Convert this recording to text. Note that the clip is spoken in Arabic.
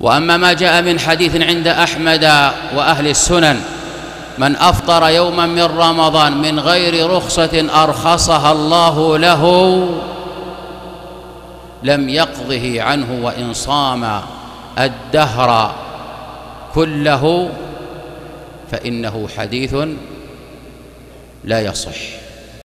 وأما ما جاء من حديث عند أحمد وأهل السنن من أفطر يوما من رمضان من غير رخصة أرخصها الله له لم يقضه عنه وإن صام الدهر كله فإنه حديث لا يصح.